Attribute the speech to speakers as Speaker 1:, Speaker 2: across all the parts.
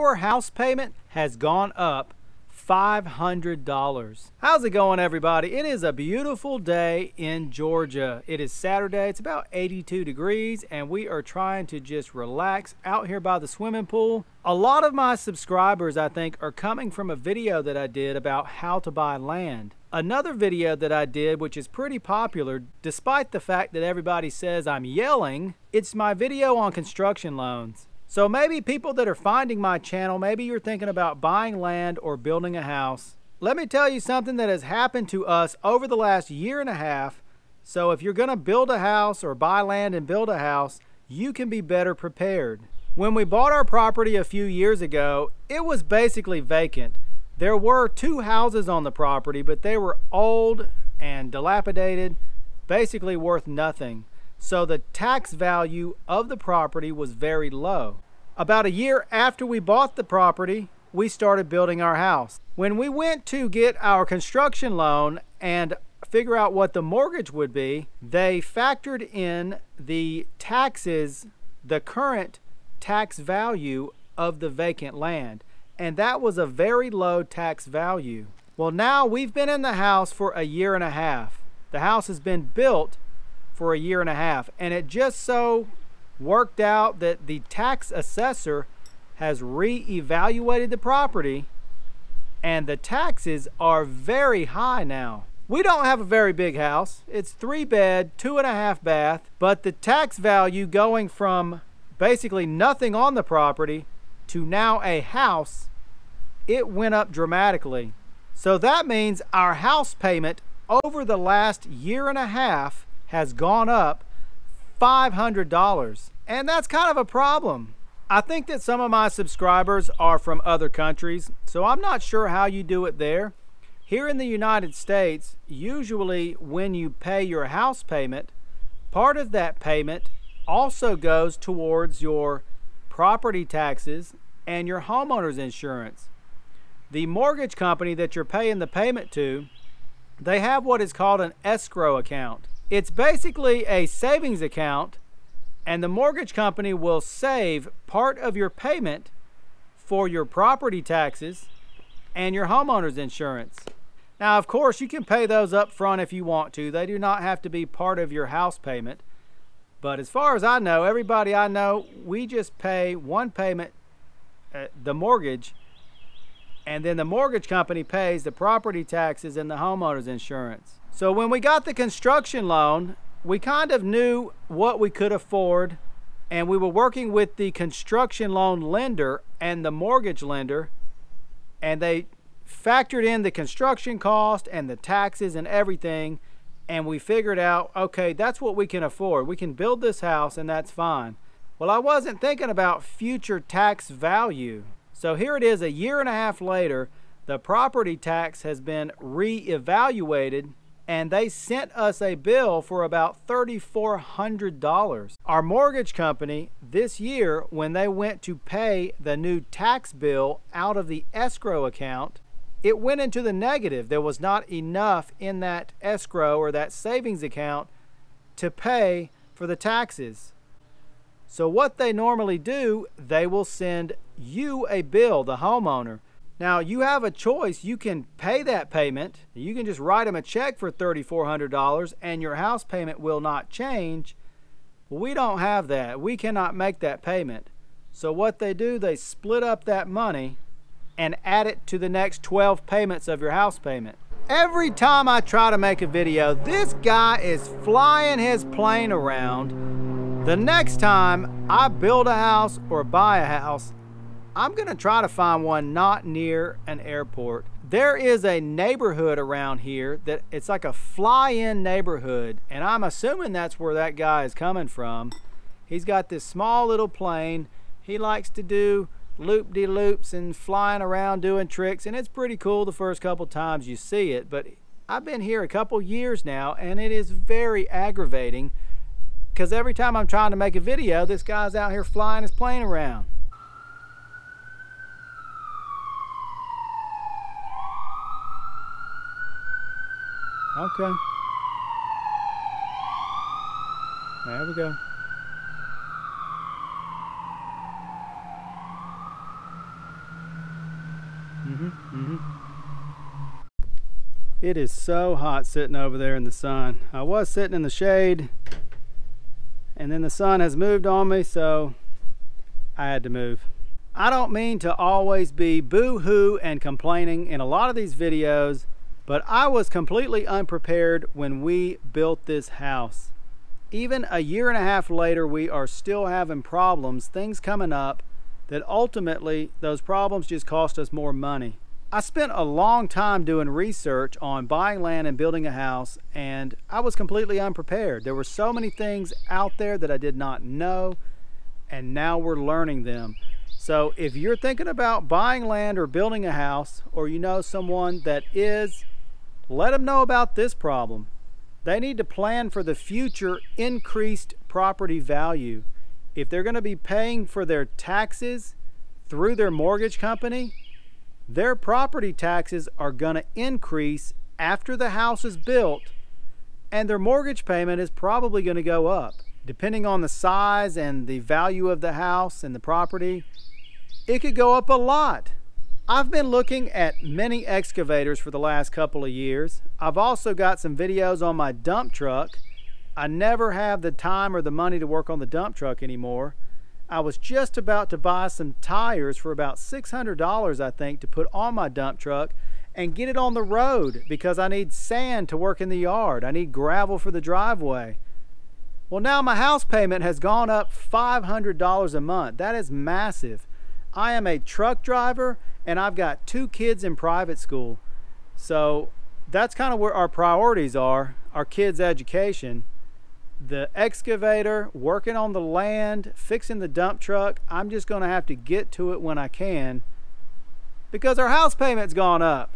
Speaker 1: our house payment has gone up $500. How's it going, everybody? It is a beautiful day in Georgia. It is Saturday. It's about 82 degrees, and we are trying to just relax out here by the swimming pool. A lot of my subscribers, I think, are coming from a video that I did about how to buy land. Another video that I did, which is pretty popular, despite the fact that everybody says I'm yelling, it's my video on construction loans. So maybe people that are finding my channel, maybe you're thinking about buying land or building a house. Let me tell you something that has happened to us over the last year and a half. So if you're going to build a house or buy land and build a house, you can be better prepared. When we bought our property a few years ago, it was basically vacant. There were two houses on the property, but they were old and dilapidated, basically worth nothing so the tax value of the property was very low. About a year after we bought the property, we started building our house. When we went to get our construction loan and figure out what the mortgage would be, they factored in the taxes, the current tax value of the vacant land. And that was a very low tax value. Well, now we've been in the house for a year and a half. The house has been built for a year and a half. And it just so worked out that the tax assessor has re-evaluated the property and the taxes are very high now. We don't have a very big house. It's three bed, two and a half bath, but the tax value going from basically nothing on the property to now a house, it went up dramatically. So that means our house payment over the last year and a half has gone up $500. And that's kind of a problem. I think that some of my subscribers are from other countries, so I'm not sure how you do it there. Here in the United States, usually when you pay your house payment, part of that payment also goes towards your property taxes and your homeowner's insurance. The mortgage company that you're paying the payment to, they have what is called an escrow account. It's basically a savings account, and the mortgage company will save part of your payment for your property taxes and your homeowner's insurance. Now, of course, you can pay those up front if you want to. They do not have to be part of your house payment. But as far as I know, everybody I know, we just pay one payment, uh, the mortgage, and then the mortgage company pays the property taxes and the homeowner's insurance. So when we got the construction loan, we kind of knew what we could afford and we were working with the construction loan lender and the mortgage lender and they factored in the construction cost and the taxes and everything and we figured out okay that's what we can afford. We can build this house and that's fine. Well i wasn't thinking about future tax value. So here it is a year and a half later the property tax has been re-evaluated and they sent us a bill for about $3,400. Our mortgage company this year, when they went to pay the new tax bill out of the escrow account, it went into the negative. There was not enough in that escrow or that savings account to pay for the taxes. So what they normally do, they will send you a bill, the homeowner, now you have a choice. You can pay that payment. You can just write them a check for $3,400 and your house payment will not change. We don't have that. We cannot make that payment. So what they do, they split up that money and add it to the next 12 payments of your house payment. Every time I try to make a video, this guy is flying his plane around. The next time I build a house or buy a house, I'm going to try to find one not near an airport. There is a neighborhood around here that it's like a fly-in neighborhood, and I'm assuming that's where that guy is coming from. He's got this small little plane. He likes to do loop-de-loops and flying around doing tricks, and it's pretty cool the first couple times you see it, but I've been here a couple years now, and it is very aggravating because every time I'm trying to make a video, this guy's out here flying his plane around. Okay. There we go. Mm-hmm. Mm-hmm. It is so hot sitting over there in the sun. I was sitting in the shade and then the sun has moved on me, so I had to move. I don't mean to always be boo-hoo and complaining in a lot of these videos, but I was completely unprepared when we built this house. Even a year and a half later, we are still having problems, things coming up that ultimately those problems just cost us more money. I spent a long time doing research on buying land and building a house, and I was completely unprepared. There were so many things out there that I did not know, and now we're learning them. So if you're thinking about buying land or building a house, or you know someone that is, let them know about this problem. They need to plan for the future increased property value. If they're going to be paying for their taxes through their mortgage company, their property taxes are going to increase after the house is built and their mortgage payment is probably going to go up. Depending on the size and the value of the house and the property, it could go up a lot. I've been looking at many excavators for the last couple of years. I've also got some videos on my dump truck. I never have the time or the money to work on the dump truck anymore. I was just about to buy some tires for about $600, I think, to put on my dump truck and get it on the road because I need sand to work in the yard. I need gravel for the driveway. Well, now my house payment has gone up $500 a month. That is massive. I am a truck driver and I've got two kids in private school. So that's kind of where our priorities are, our kids' education the excavator, working on the land, fixing the dump truck. I'm just going to have to get to it when I can because our house payment's gone up.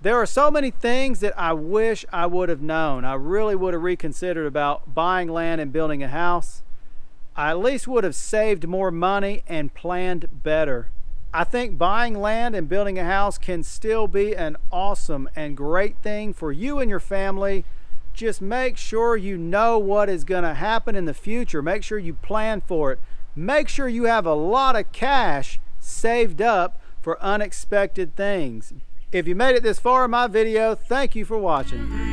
Speaker 1: There are so many things that I wish I would have known. I really would have reconsidered about buying land and building a house. I at least would have saved more money and planned better. I think buying land and building a house can still be an awesome and great thing for you and your family just make sure you know what is going to happen in the future. Make sure you plan for it. Make sure you have a lot of cash saved up for unexpected things. If you made it this far in my video, thank you for watching.